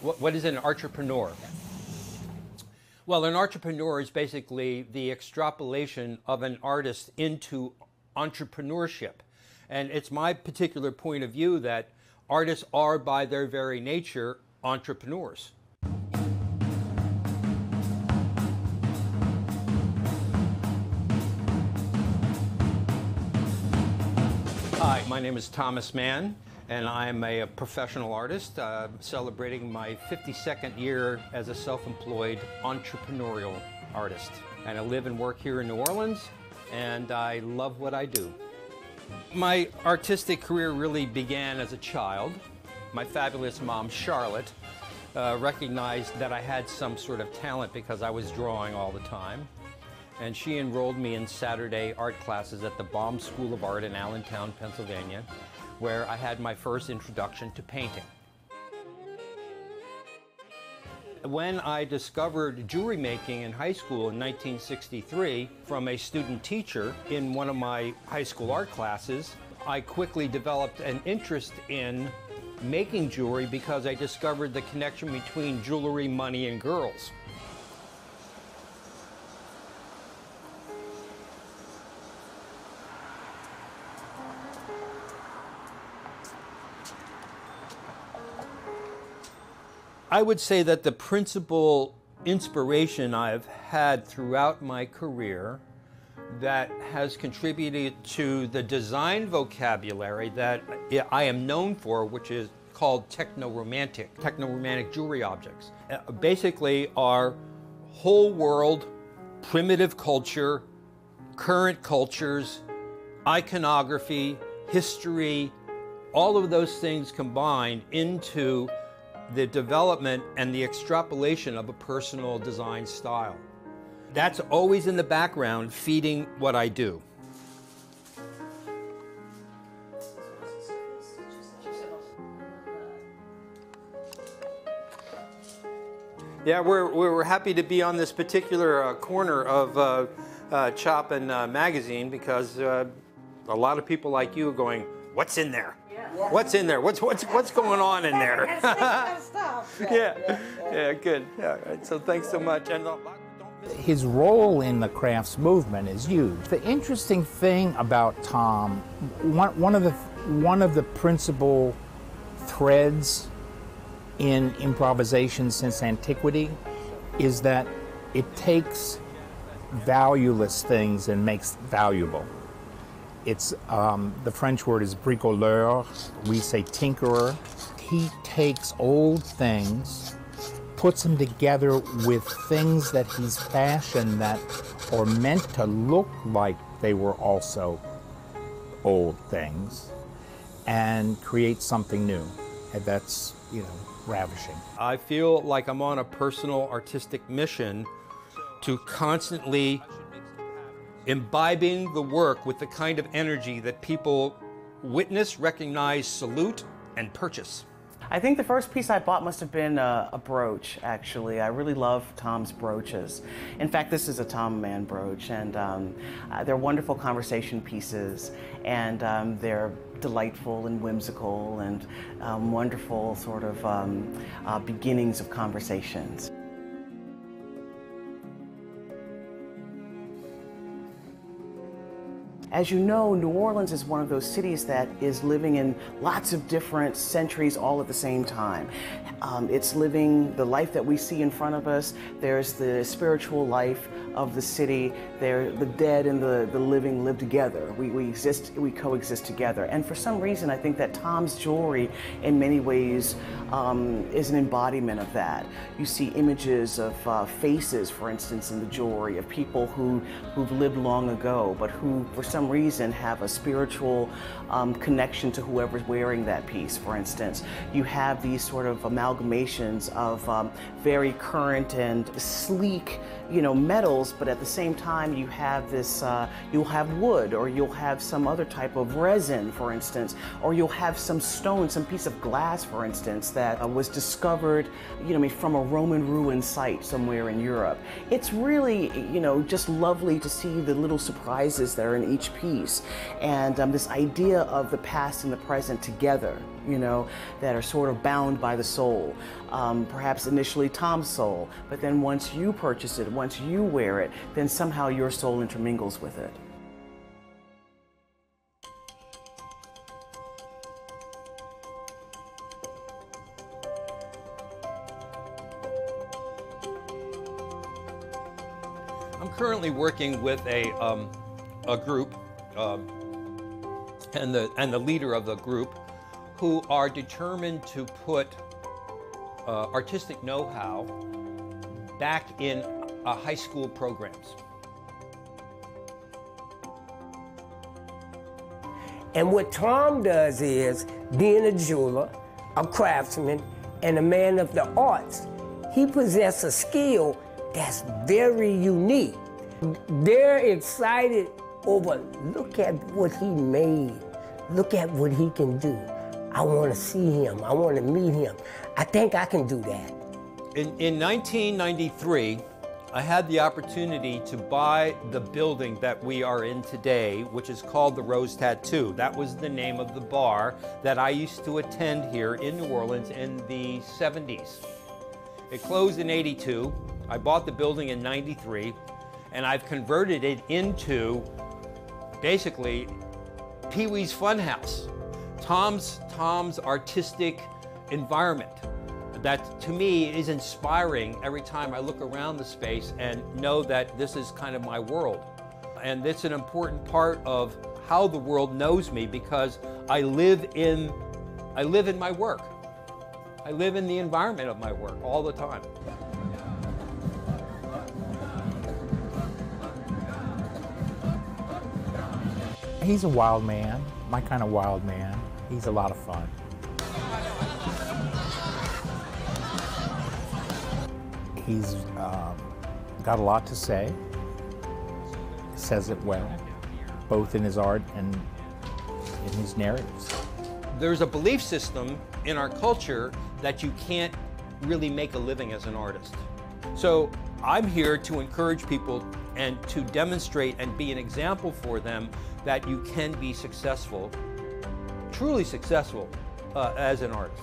What, what is an artrepreneur? Well, an artrepreneur is basically the extrapolation of an artist into entrepreneurship. And it's my particular point of view that artists are, by their very nature, entrepreneurs. Hi, my name is Thomas Mann, and I'm a, professional artist uh, celebrating my 52nd year as a self-employed entrepreneurial artist. And I live and work here in New Orleans, and I love what I do. My artistic career really began as a child. My fabulous mom, Charlotte, uh, recognized that I had some sort of talent because I was drawing all the time and she enrolled me in Saturday art classes at the Baum School of Art in Allentown, Pennsylvania, where I had my first introduction to painting. When I discovered jewelry making in high school in 1963 from a student teacher in one of my high school art classes, I quickly developed an interest in making jewelry because I discovered the connection between jewelry, money, and girls. I would say that the principal inspiration I've had throughout my career that has contributed to the design vocabulary that I am known for, which is called techno-romantic, techno-romantic jewelry objects. Uh, basically are whole world, primitive culture, current cultures, iconography, history, all of those things combined into the development and the extrapolation of a personal design style. That's always in the background feeding what I do. Yeah, we're, we're happy to be on this particular uh, corner of uh, uh, Chopin uh, magazine because uh, a lot of people like you are going, what's in there? What's in there? What's what's what's going on in there? yeah, yeah, good. Yeah, right. so thanks so much. And uh, his role in the crafts movement is huge. The interesting thing about Tom, one, one of the one of the principal threads in improvisation since antiquity is that it takes valueless things and makes valuable. It's um, the French word is bricoleur. We say tinkerer. He takes old things, puts them together with things that he's fashioned that are meant to look like they were also old things, and create something new. And that's you know ravishing. I feel like I'm on a personal artistic mission to constantly imbibing the work with the kind of energy that people witness, recognize, salute, and purchase. I think the first piece I bought must have been a, a, brooch, actually. I really love Tom's brooches. In fact, this is a Tom Mann brooch, and um, uh, they're wonderful conversation pieces, and um, they're delightful and whimsical and um, wonderful sort of um, uh, beginnings of conversations. As you know, New Orleans is one of those cities that is living in lots of different centuries all at the same time. Um, it's living the life that we see in front of us. There's the spiritual life of the city. There, the dead and the, the living live together. We, we exist, we coexist together. And for some reason, I think that Tom's jewelry, in many ways, um, is an embodiment of that. You see images of uh, faces, for instance, in the jewelry of people who who've lived long ago, but who, for some reason, have a spiritual um, connection to whoever's wearing that piece. For instance, you have these sort of amalgamations of um, very current and sleek, you know, metals, but at the same time, you have this. Uh, you'll have wood, or you'll have some other type of resin, for instance, or you'll have some stone, some piece of glass, for instance that uh, was discovered, you know, from a Roman ruin site somewhere in Europe. It's really, you know, just lovely to see the little surprises that are in each each piece. And um, this idea of the past and the present together, you know, that are sort of bound by the soul. Um, perhaps initially Tom's soul, but then once you purchase it, once you wear it, then somehow your soul intermingles with it. I'm currently working with a, um, a group um, and, the, and the leader of the group who are determined to put uh, artistic know-how back in uh, high school programs. And what Tom does is, being a jeweler, a craftsman, and a man of the arts, he possesses a skill that's very unique. They're excited over, look at what he made. Look at what he can do. I want to see him. I want to meet him. I think I can do that. In, in 1993, I had the opportunity to buy the building that we are in today, which is called the Rose Tattoo. That was the name of the bar that I used to attend here in New Orleans in the 70s. It closed in 82. I bought the building in 93, and I've converted it into basically Pee Wee's Funhouse. Tom's, Tom's artistic environment that to me is inspiring every time I look around the space and know that this is kind of my world. And it's an important part of how the world knows me because I live in, I live in my work. I live in the environment of my work all the time. He's a wild man, my kind of wild man. He's a lot of fun. He's um, got a lot to say, says it well, both in his art and in his narratives. There's a belief system in our culture that you can't really make a living as an artist. So I'm here to encourage people and to demonstrate and be an example for them that you can be successful, truly successful uh, as an artist.